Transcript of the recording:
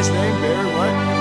guy's name, Barry? What?